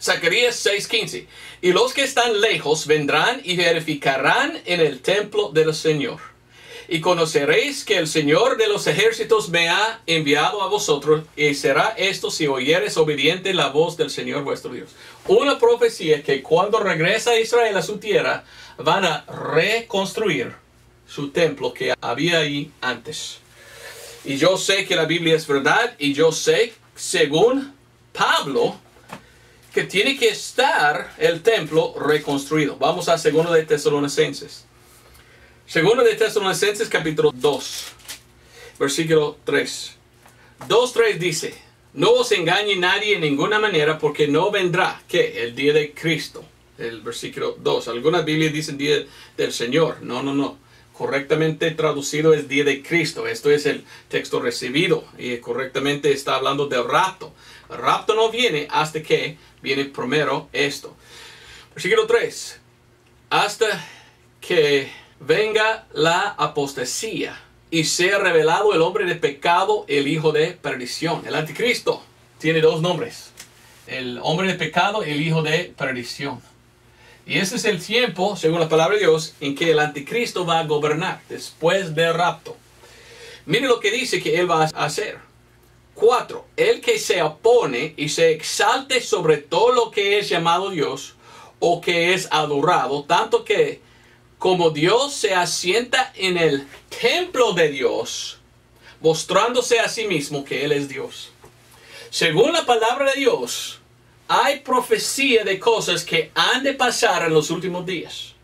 Speaker 1: Zacarías 6:15. Y los que están lejos vendrán y verificarán en el templo del Señor y conoceréis que el Señor de los ejércitos me ha enviado a vosotros, y será esto si oyeres obediente la voz del Señor vuestro Dios. Una profecía que cuando regresa Israel a su tierra, van a reconstruir su templo que había ahí antes. Y yo sé que la Biblia es verdad, y yo sé, según Pablo, tiene que estar el templo reconstruido. Vamos a segundo de Tesalonicenses. Segundo de Tesalonicenses capítulo 2, versículo 3. 2.3 dice, no os engañe nadie en ninguna manera porque no vendrá, que El día de Cristo. El versículo 2. Algunas Biblias dicen día del Señor. No, no, no. Correctamente traducido es día de Cristo. Esto es el texto recibido y correctamente está hablando del rapto. El rapto no viene hasta que viene primero esto. Versículo 3. Hasta que venga la apostasía y sea revelado el hombre de pecado, el hijo de perdición. El anticristo tiene dos nombres. El hombre de pecado el hijo de perdición. Y ese es el tiempo, según la palabra de Dios, en que el anticristo va a gobernar después del rapto. Mire lo que dice que él va a hacer. 4. El que se opone y se exalte sobre todo lo que es llamado Dios o que es adorado, tanto que como Dios se asienta en el templo de Dios, mostrándose a sí mismo que Él es Dios. Según la palabra de Dios, hay profecía de cosas que han de pasar en los últimos días.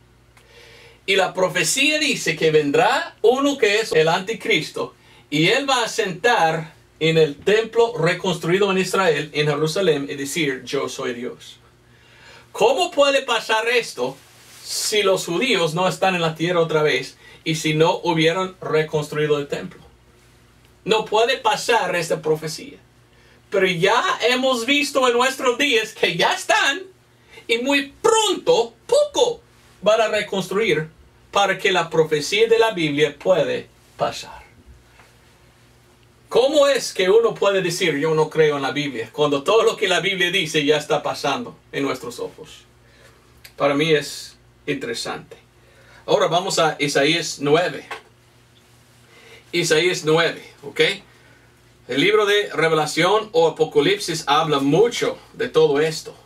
Speaker 1: Y la profecía dice que vendrá uno que es el anticristo y él va a sentar en el templo reconstruido en Israel, en Jerusalén, y decir, yo soy Dios. ¿Cómo puede pasar esto si los judíos no están en la tierra otra vez y si no hubieran reconstruido el templo. No puede pasar esta profecía. Pero ya hemos visto en nuestros días que ya están y muy pronto, poco, van a reconstruir para que la profecía de la Biblia puede pasar. ¿Cómo es que uno puede decir yo no creo en la Biblia cuando todo lo que la Biblia dice ya está pasando en nuestros ojos? Para mí es interesante. Ahora vamos a Isaías 9. Isaías 9, ¿ok? El libro de Revelación o Apocalipsis habla mucho de todo esto.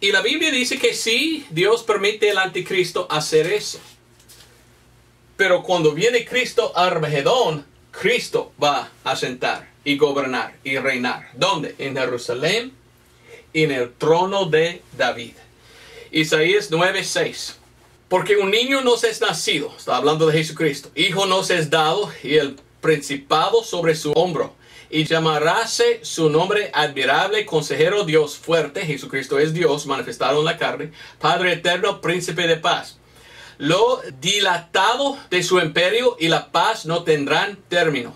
Speaker 1: Y la Biblia dice que sí, Dios permite al anticristo hacer eso. Pero cuando viene Cristo Armagedón, Cristo va a sentar y gobernar y reinar. ¿Dónde? En Jerusalén, en el trono de David. Isaías 9:6. Porque un niño nos es nacido, está hablando de Jesucristo, hijo nos es dado y el principado sobre su hombro. Y llamaráse su nombre admirable, consejero, Dios fuerte, Jesucristo es Dios, manifestado en la carne, Padre eterno, príncipe de paz. Lo dilatado de su imperio y la paz no tendrán término.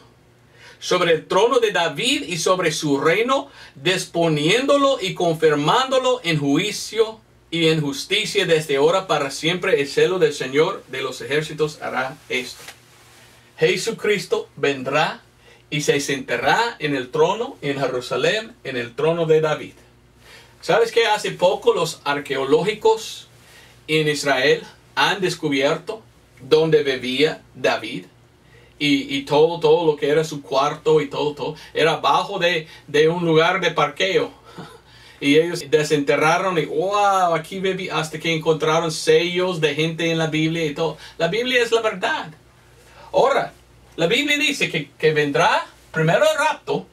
Speaker 1: sobre el trono de David y sobre su reino, disponiéndolo y confirmándolo en juicio y en justicia desde ahora para siempre. El celo del Señor de los ejércitos hará esto. Jesucristo vendrá y se sentará en el trono en Jerusalén, en el trono de David. ¿Sabes que hace poco los arqueológicos en Israel han descubierto dónde vivía David? Y, todo, todo lo que era su cuarto y todo, todo, era abajo de, de un lugar de parqueo. Y ellos desenterraron y wow, aquí viví hasta que encontraron sellos de gente en la Biblia y todo. La Biblia es la verdad. Ahora, la Biblia dice que, que vendrá primero el rapto,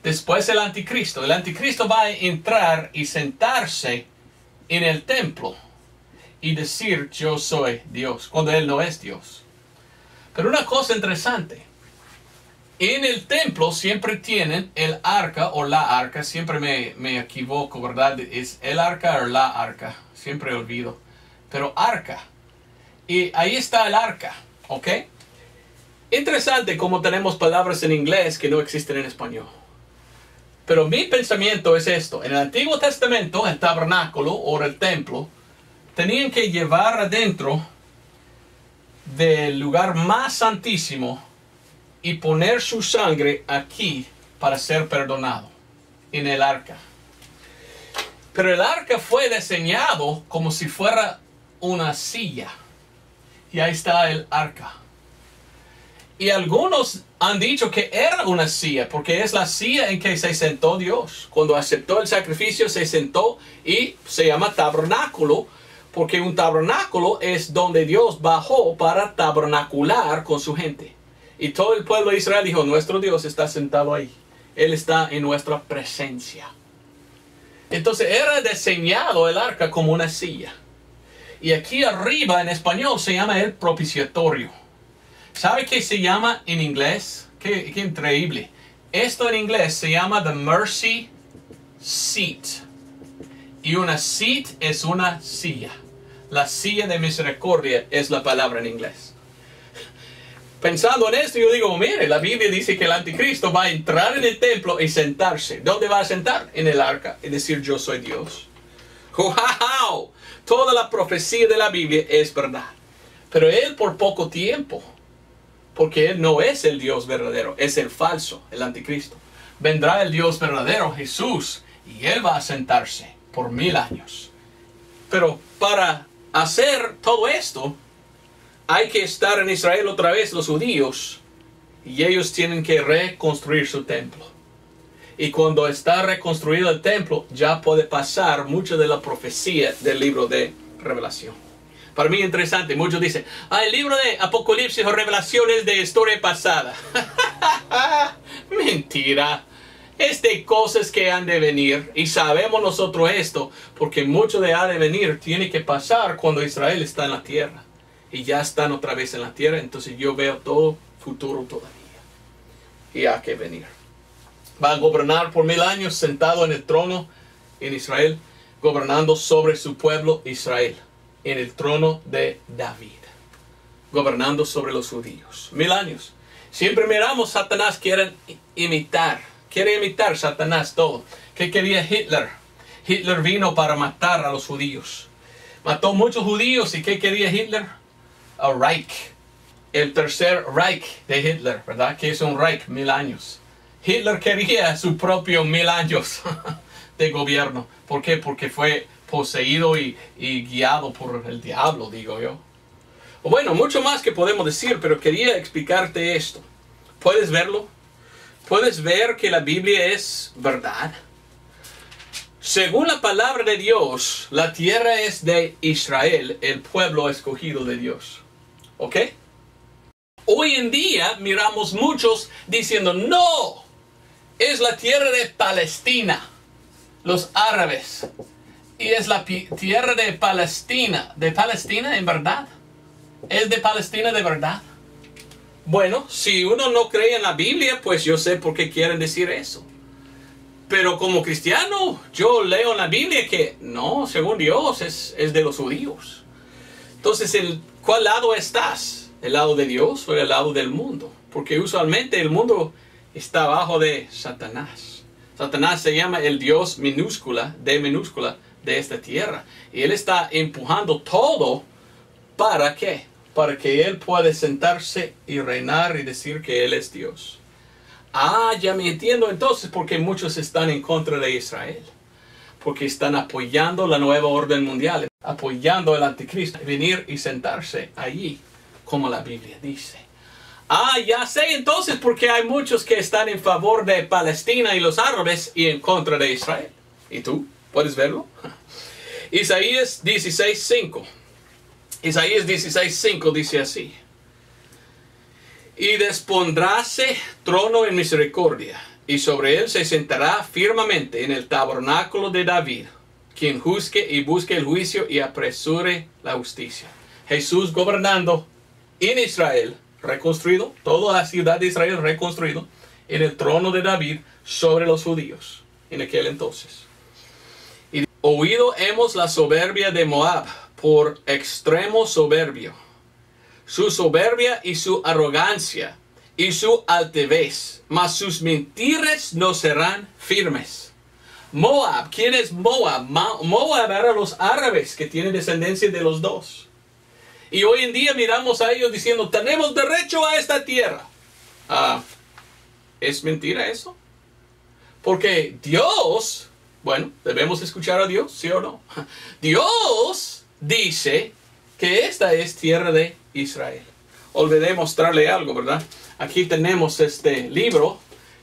Speaker 1: después el anticristo. El anticristo va a entrar y sentarse en el templo y decir yo soy Dios, cuando Él no es Dios. Pero una cosa interesante, en el templo siempre tienen el arca o la arca, siempre me, me equivoco, ¿verdad? Es el arca o la arca, siempre olvido. Pero arca. Y ahí está el arca, ¿ok? Interesante como tenemos palabras en inglés que no existen en español. Pero mi pensamiento es esto. En el Antiguo Testamento, el tabernáculo o el templo, tenían que llevar adentro del lugar más santísimo y poner su sangre aquí para ser perdonado en el arca. Pero el arca fue diseñado como si fuera una silla. Y ahí está el arca. Y algunos han dicho que era una silla, porque es la silla en que se sentó Dios. Cuando aceptó el sacrificio, se sentó y se llama tabernáculo, porque un tabernáculo es donde Dios bajó para tabernacular con su gente. Y todo el pueblo de Israel dijo, nuestro Dios está sentado ahí. Él está en nuestra presencia. Entonces era diseñado el arca como una silla. Y aquí arriba en español se llama el propiciatorio. ¿Sabe qué se llama en inglés? Qué, qué increíble. Esto en inglés se llama the mercy seat. Y una seat es una silla. La silla de misericordia es la palabra en inglés pensando en esto, yo digo, mire, la Biblia dice que el anticristo va a entrar en el templo y sentarse. ¿Dónde va a sentar? En el arca y decir, yo soy Dios. ¡Wow! Toda la profecía de la Biblia es verdad. Pero él por poco tiempo, porque él no es el Dios verdadero, es el falso, el anticristo. Vendrá el Dios verdadero, Jesús, y él va a sentarse por mil años. Pero para hacer todo esto, hay que estar en Israel otra vez los judíos y ellos tienen que reconstruir su templo. Y cuando está reconstruido el templo, ya puede pasar mucho de la profecía del libro de Revelación. Para mí interesante, muchos dicen, ah, el libro de Apocalipsis o Revelaciones de historia pasada. Mentira. Es de cosas que han de venir. Y sabemos nosotros esto, porque mucho de ha de venir tiene que pasar cuando Israel está en la tierra y ya están otra vez en la tierra, entonces yo veo todo futuro todavía. Y hay que venir. Va a gobernar por mil años sentado en el trono en Israel, gobernando sobre su pueblo Israel, en el trono de David, gobernando sobre los judíos. Mil años. Siempre miramos, Satanás quiere imitar, quiere imitar Satanás todo. ¿Qué quería Hitler? Hitler vino para matar a los judíos. Mató muchos judíos y ¿qué quería Hitler? Reich, el tercer Reich de Hitler, ¿verdad? Que es un Reich, mil años. Hitler quería su propio mil años de gobierno. ¿Por qué? Porque fue poseído y, guiado por el diablo, digo yo. bueno, mucho más que podemos decir, pero quería explicarte esto. ¿Puedes verlo? ¿Puedes ver que la Biblia es verdad? Según la palabra de Dios, la tierra es de Israel, el pueblo escogido de Dios. ¿Ok? Hoy en día miramos muchos diciendo, no, es la tierra de Palestina, los árabes. Y es la tierra de Palestina. ¿De Palestina en verdad? ¿Es de Palestina de verdad? Bueno, si uno no cree en la Biblia, pues yo sé por qué quieren decir eso. Pero como cristiano, yo leo en la Biblia que no, según Dios, es, es de los judíos. Entonces el ¿Cuál lado estás? ¿El lado de Dios o el lado del mundo? Porque usualmente el mundo está abajo de Satanás. Satanás se llama el Dios minúscula, de minúscula, de esta tierra. Y él está empujando todo para qué? Para que él pueda sentarse y reinar y decir que él es Dios. Ah, ya me entiendo entonces porque muchos están en contra de Israel. Porque están apoyando la nueva orden mundial, apoyando al anticristo, venir y sentarse allí, como la Biblia dice. Ah, ya sé entonces porque hay muchos que están en favor de Palestina y los árabes y en contra de Israel. ¿Y tú? ¿Puedes verlo? Isaías 16.5. Isaías 16.5 dice así. Y despondráse trono en misericordia, y sobre él se sentará firmemente en el tabernáculo de David, quien juzgue y busque el juicio y apresure la justicia. Jesús gobernando en Israel, reconstruido, toda la ciudad de Israel reconstruido, en el trono de David sobre los judíos en aquel entonces. Y oído hemos la soberbia de Moab por extremo soberbio su soberbia y su arrogancia y su altivez, mas sus mentiras no serán firmes. Moab, ¿quién es Moab? Moab era los árabes que tienen descendencia de los dos. Y hoy en día miramos a ellos diciendo, tenemos derecho a esta tierra. Ah, ¿Es mentira eso? Porque Dios, bueno, debemos escuchar a Dios, ¿sí o no? Dios dice que esta es tierra de Israel. Olvidé mostrarle algo, ¿verdad? Aquí tenemos este libro,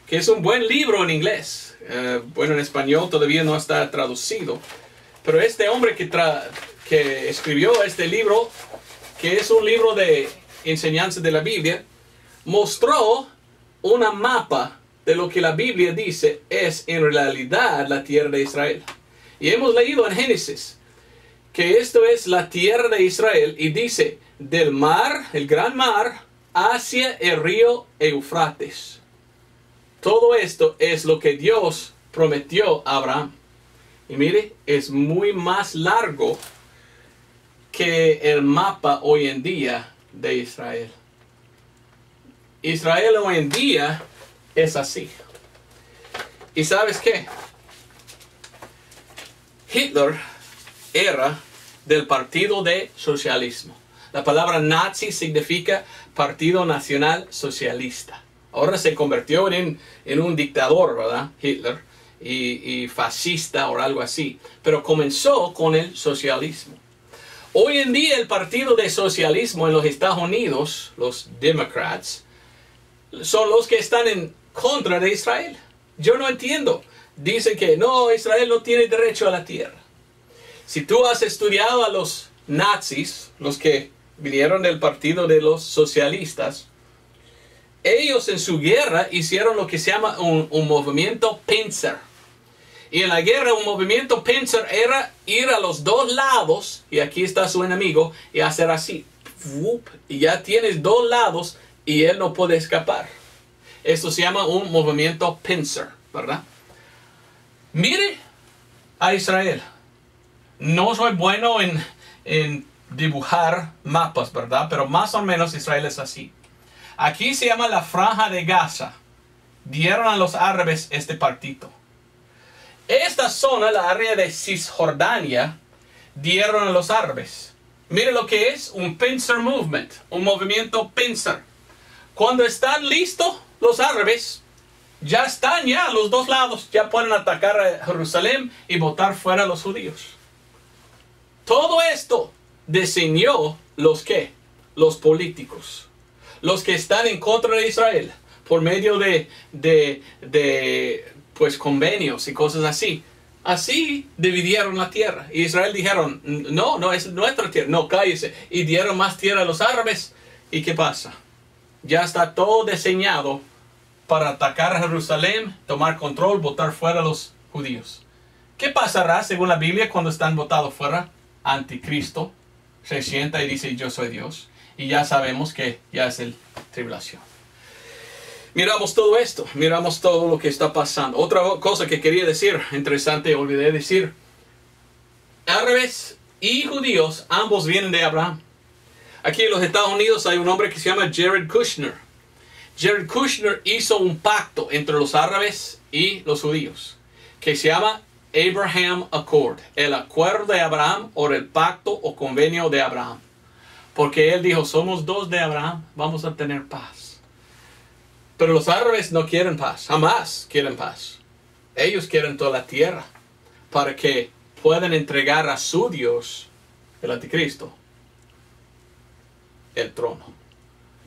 Speaker 1: que es un buen libro en inglés. Eh, bueno, en español todavía no está traducido. Pero este hombre que, que escribió este libro, que es un libro de enseñanza de la Biblia, mostró una mapa de lo que la Biblia dice es en realidad la tierra de Israel. Y hemos leído en Génesis que esto es la tierra de Israel y dice, del mar, el gran mar, hacia el río Eufrates. Todo esto es lo que Dios prometió a Abraham. Y mire, es muy más largo que el mapa hoy en día de Israel. Israel hoy en día es así. ¿Y sabes qué? Hitler era del Partido de Socialismo. La palabra nazi significa Partido Nacional Socialista. Ahora se convirtió en, en un dictador, ¿verdad? Hitler, y, y fascista o algo así. Pero comenzó con el socialismo. Hoy en día el Partido de Socialismo en los Estados Unidos, los Democrats, son los que están en contra de Israel. Yo no entiendo. Dicen que no, Israel no tiene derecho a la tierra. Si tú has estudiado a los nazis, los que vinieron del partido de los socialistas, ellos en su guerra hicieron lo que se llama un, movimiento pincer. Y en la guerra un movimiento pincer era ir a los dos lados, y aquí está su enemigo, y hacer así. Y ya tienes dos lados y él no puede escapar. Esto se llama un movimiento pincer, ¿verdad? Mire a Israel. No soy bueno en, en dibujar mapas, ¿verdad? Pero más o menos Israel es así. Aquí se llama la franja de Gaza. Dieron a los árabes este partido. Esta zona, la área de Cisjordania, dieron a los árabes. Mire lo que es un pincer movement, un movimiento pincer. Cuando están listos los árabes, ya están ya los dos lados, ya pueden atacar a Jerusalén y botar fuera a los judíos. Todo esto diseñó los que, los políticos, los que están en contra de Israel por medio de, de, de pues convenios y cosas así. Así dividieron la tierra. Y Israel dijeron, no, no es nuestra tierra, no, cállese. Y dieron más tierra a los árabes. ¿Y qué pasa? Ya está todo diseñado para atacar a Jerusalén, tomar control, votar fuera a los judíos. ¿Qué pasará según la Biblia cuando están votados fuera? Anticristo, se sienta y dice yo soy Dios. Y ya sabemos que ya es el tribulación. Miramos todo esto, miramos todo lo que está pasando. Otra cosa que quería decir, interesante, olvidé decir. Árabes y judíos, ambos vienen de Abraham. Aquí en los Estados Unidos hay un hombre que se llama Jared Kushner. Jared Kushner hizo un pacto entre los árabes y los judíos que se llama Abraham Accord, el acuerdo de Abraham o el pacto o convenio de Abraham. Porque él dijo, somos dos de Abraham, vamos a tener paz. Pero los árabes no quieren paz, jamás quieren paz. Ellos quieren toda la tierra para que puedan entregar a su Dios, el anticristo, el trono.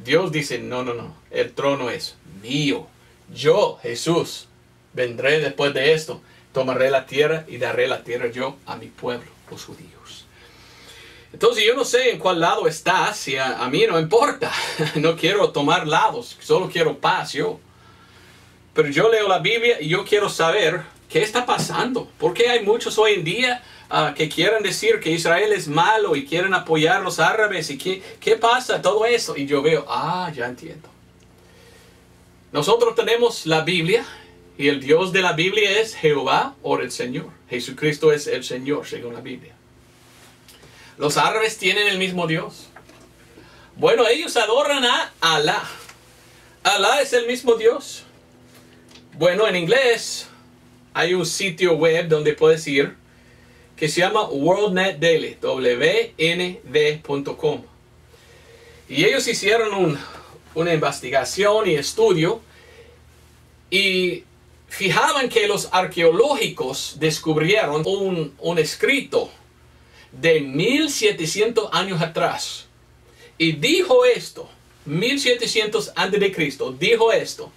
Speaker 1: Dios dice, no, no, no, el trono es mío. Yo, Jesús, vendré después de esto, tomaré la tierra y daré la tierra yo a mi pueblo, los judíos. Entonces yo no sé en cuál lado estás y a, mí no importa. no quiero tomar lados, solo quiero paz yo. Pero yo leo la Biblia y yo quiero saber qué está pasando. Porque hay muchos hoy en día uh, que quieren decir que Israel es malo y quieren apoyar a los árabes y qué, qué pasa, todo eso. Y yo veo, ah, ya entiendo. Nosotros tenemos la Biblia y el Dios de la Biblia es Jehová o el Señor. Jesucristo es el Señor, según la Biblia. Los árabes tienen el mismo Dios. Bueno, ellos adoran a Alá. Alá es el mismo Dios. Bueno, en inglés hay un sitio web donde puedes ir que se llama WorldNet Daily, wnd.com. Y ellos hicieron un, una investigación y estudio y fijaban que los arqueológicos descubrieron un, un escrito de 1700 años atrás. Y dijo esto, 1700 antes de Cristo, dijo esto.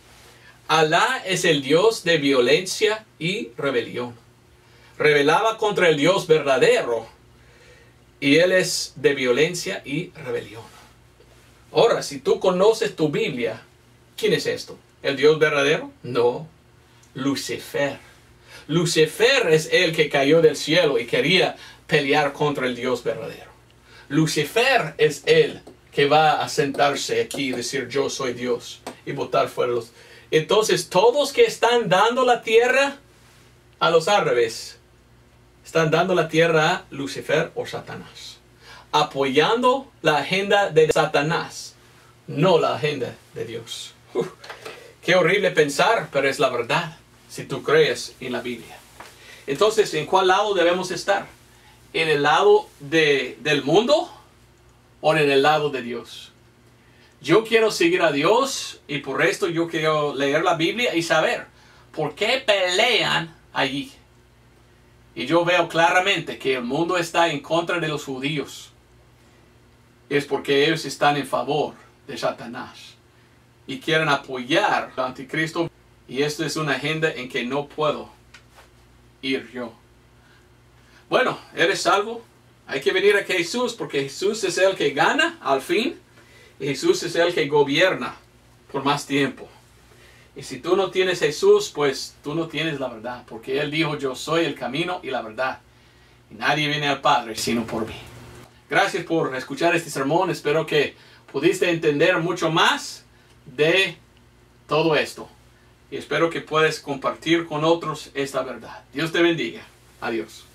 Speaker 1: Alá es el Dios de violencia y rebelión. Rebelaba contra el Dios verdadero y Él es de violencia y rebelión. Ahora, si tú conoces tu Biblia, ¿quién es esto? ¿El Dios verdadero? No, Lucifer. Lucifer es el que cayó del cielo y quería pelear contra el Dios verdadero. Lucifer es el que va a sentarse aquí y decir yo soy Dios y votar fuera los... Entonces todos que están dando la tierra a los árabes, están dando la tierra a Lucifer o Satanás. Apoyando la agenda de Satanás, no la agenda de Dios. Qué horrible pensar, pero es la verdad si tú crees en la Biblia. Entonces, ¿en cuál lado debemos estar? ¿En el lado de, del mundo o en el lado de Dios? Yo quiero seguir a Dios y por esto yo quiero leer la Biblia y saber por qué pelean allí. Y yo veo claramente que el mundo está en contra de los judíos. Es porque ellos están en favor de Satanás y quieren apoyar al anticristo. Y esto es una agenda en que no puedo ir yo. Bueno, eres salvo. Hay que venir a Jesús porque Jesús es el que gana al fin. Y Jesús es el que gobierna por más tiempo. Y si tú no tienes Jesús, pues tú no tienes la verdad. Porque Él dijo, yo soy el camino y la verdad. Y nadie viene al Padre sino por mí. Gracias por escuchar este sermón. Espero que pudiste entender mucho más de todo esto y espero que puedas compartir con otros esta verdad. Dios te bendiga. Adiós.